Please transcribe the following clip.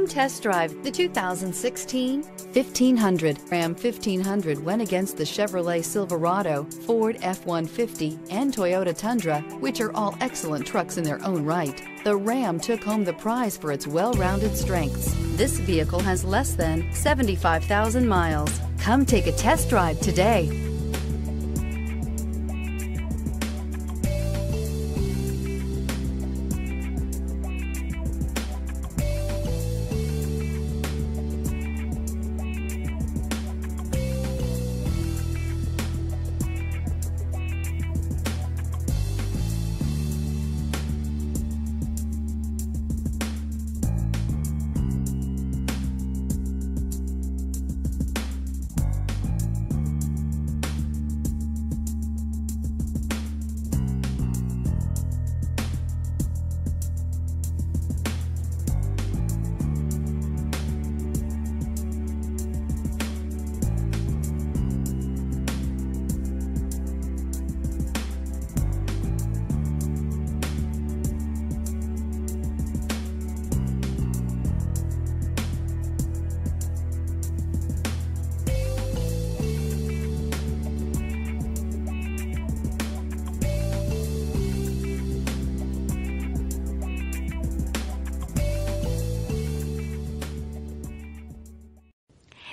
Come test drive the 2016 1500. Ram 1500 went against the Chevrolet Silverado, Ford F-150, and Toyota Tundra, which are all excellent trucks in their own right. The Ram took home the prize for its well-rounded strengths. This vehicle has less than 75,000 miles. Come take a test drive today.